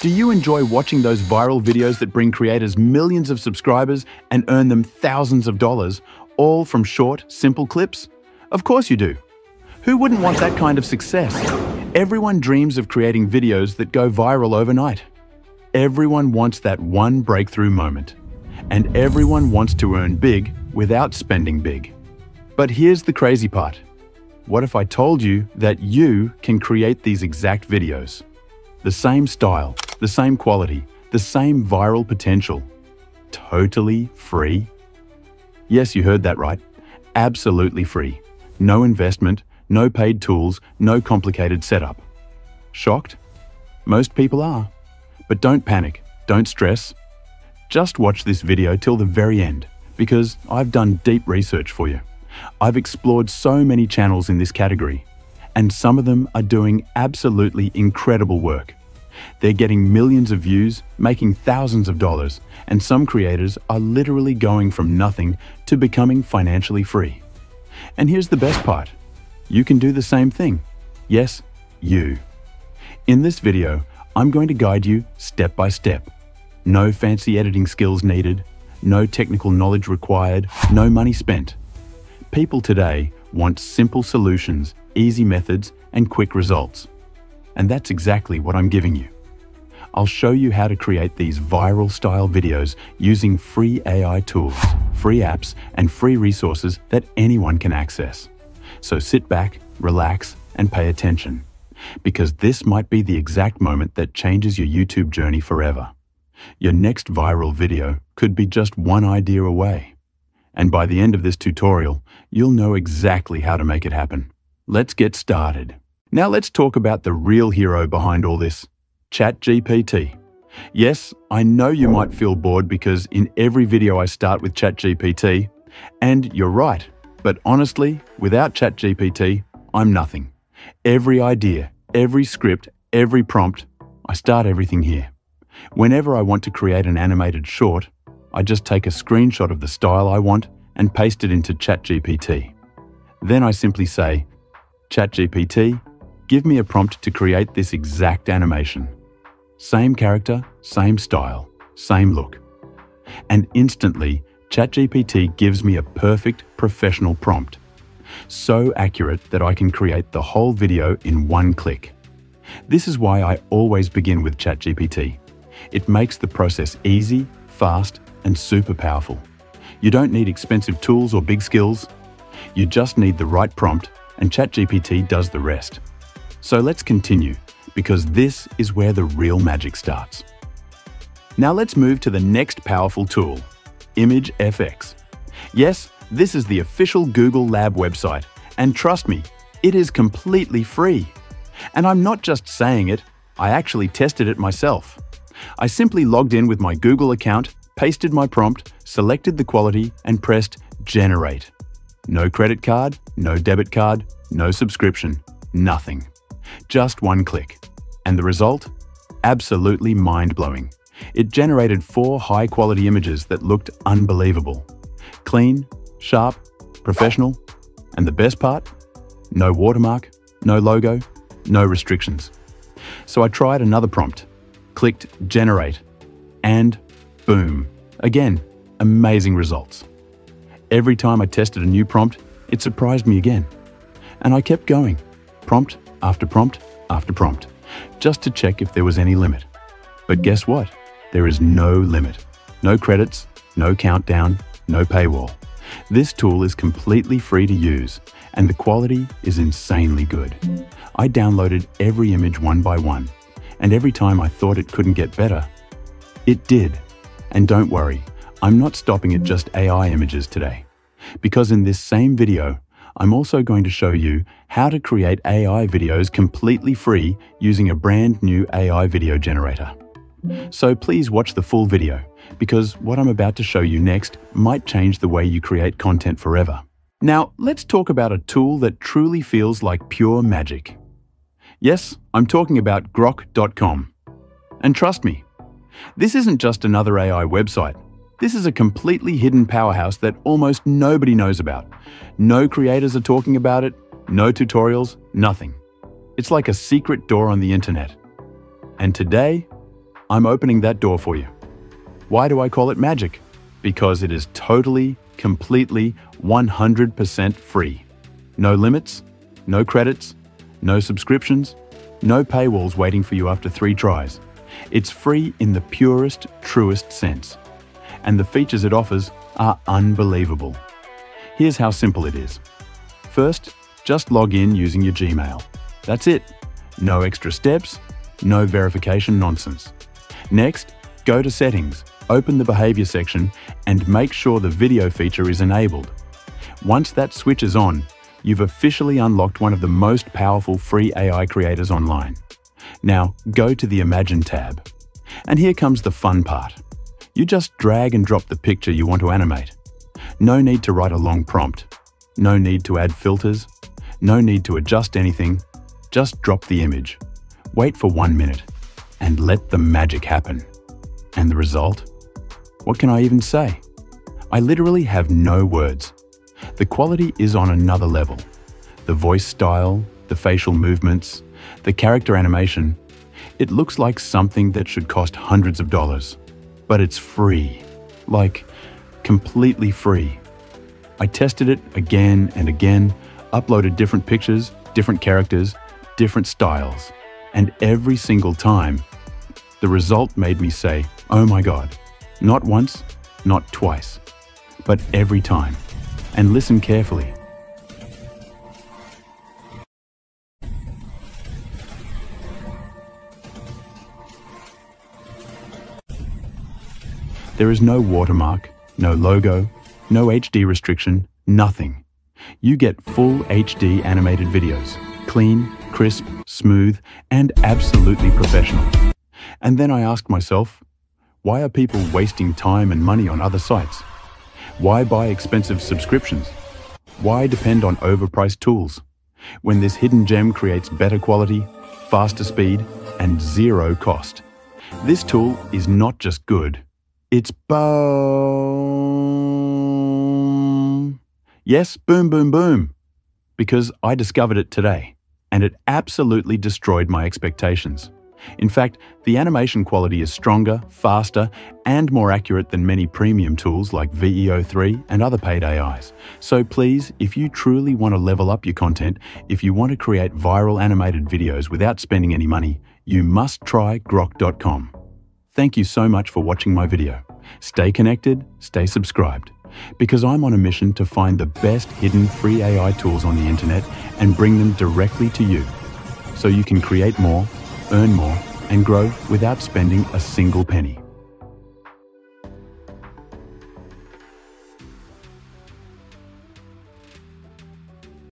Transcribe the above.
Do you enjoy watching those viral videos that bring creators millions of subscribers and earn them thousands of dollars, all from short, simple clips? Of course you do. Who wouldn't want that kind of success? Everyone dreams of creating videos that go viral overnight. Everyone wants that one breakthrough moment. And everyone wants to earn big without spending big. But here's the crazy part. What if I told you that you can create these exact videos? The same style, the same quality, the same viral potential. Totally free? Yes, you heard that right. Absolutely free. No investment, no paid tools, no complicated setup. Shocked? Most people are. But don't panic, don't stress. Just watch this video till the very end, because I've done deep research for you. I've explored so many channels in this category, and some of them are doing absolutely incredible work. They're getting millions of views, making thousands of dollars, and some creators are literally going from nothing to becoming financially free. And here's the best part. You can do the same thing. Yes, you. In this video, I'm going to guide you step by step. No fancy editing skills needed, no technical knowledge required, no money spent. People today want simple solutions, easy methods, and quick results. And that's exactly what I'm giving you. I'll show you how to create these viral style videos using free AI tools, free apps, and free resources that anyone can access. So sit back, relax, and pay attention. Because this might be the exact moment that changes your YouTube journey forever. Your next viral video could be just one idea away. And by the end of this tutorial, you'll know exactly how to make it happen. Let's get started. Now let's talk about the real hero behind all this, ChatGPT. Yes, I know you might feel bored because in every video I start with ChatGPT, and you're right, but honestly, without ChatGPT, I'm nothing. Every idea, every script, every prompt, I start everything here. Whenever I want to create an animated short, I just take a screenshot of the style I want and paste it into ChatGPT. Then I simply say, ChatGPT, give me a prompt to create this exact animation. Same character, same style, same look. And instantly, ChatGPT gives me a perfect professional prompt. So accurate that I can create the whole video in one click. This is why I always begin with ChatGPT. It makes the process easy, fast, and super powerful. You don't need expensive tools or big skills. You just need the right prompt, and ChatGPT does the rest. So let's continue, because this is where the real magic starts. Now let's move to the next powerful tool, ImageFX. Yes, this is the official Google Lab website, and trust me, it is completely free. And I'm not just saying it, I actually tested it myself. I simply logged in with my Google account, pasted my prompt, selected the quality, and pressed Generate. No credit card, no debit card, no subscription, nothing. Just one click. And the result? Absolutely mind-blowing. It generated four high-quality images that looked unbelievable. Clean, sharp, professional, and the best part? No watermark, no logo, no restrictions. So I tried another prompt, clicked Generate, and boom, again, amazing results. Every time I tested a new prompt, it surprised me again. And I kept going, prompt after prompt after prompt, just to check if there was any limit. But guess what? There is no limit. No credits, no countdown, no paywall. This tool is completely free to use, and the quality is insanely good. I downloaded every image one by one, and every time I thought it couldn't get better, it did. And don't worry, I'm not stopping at just AI images today, because in this same video, I'm also going to show you how to create AI videos completely free using a brand new AI video generator. So please watch the full video, because what I'm about to show you next might change the way you create content forever. Now, let's talk about a tool that truly feels like pure magic. Yes, I'm talking about Grok.com. And trust me, this isn't just another AI website. This is a completely hidden powerhouse that almost nobody knows about. No creators are talking about it, no tutorials, nothing. It's like a secret door on the internet. And today, I'm opening that door for you. Why do I call it magic? Because it is totally, completely, 100% free. No limits, no credits, no subscriptions, no paywalls waiting for you after three tries. It's free in the purest, truest sense. And the features it offers are unbelievable. Here's how simple it is. First, just log in using your Gmail. That's it. No extra steps, no verification nonsense. Next, go to Settings, open the Behavior section, and make sure the video feature is enabled. Once that switches on, you've officially unlocked one of the most powerful free AI creators online. Now, go to the Imagine tab. And here comes the fun part. You just drag and drop the picture you want to animate. No need to write a long prompt. No need to add filters. No need to adjust anything. Just drop the image. Wait for one minute and let the magic happen. And the result? What can I even say? I literally have no words. The quality is on another level. The voice style, the facial movements, the character animation, it looks like something that should cost hundreds of dollars. But it's free. Like, completely free. I tested it again and again, uploaded different pictures, different characters, different styles. And every single time, the result made me say, oh my God, not once, not twice, but every time. And listen carefully. There is no watermark, no logo, no HD restriction, nothing. You get full HD animated videos, clean, crisp, smooth, and absolutely professional. And then I asked myself, why are people wasting time and money on other sites? Why buy expensive subscriptions? Why depend on overpriced tools? When this hidden gem creates better quality, faster speed, and zero cost. This tool is not just good, it's boom. Yes, boom, boom, boom. Because I discovered it today, and it absolutely destroyed my expectations. In fact, the animation quality is stronger, faster, and more accurate than many premium tools like VEO3 and other paid AIs. So please, if you truly want to level up your content, if you want to create viral animated videos without spending any money, you must try grok.com. Thank you so much for watching my video. Stay connected, stay subscribed, because I'm on a mission to find the best hidden free AI tools on the internet and bring them directly to you, so you can create more, earn more, and grow without spending a single penny.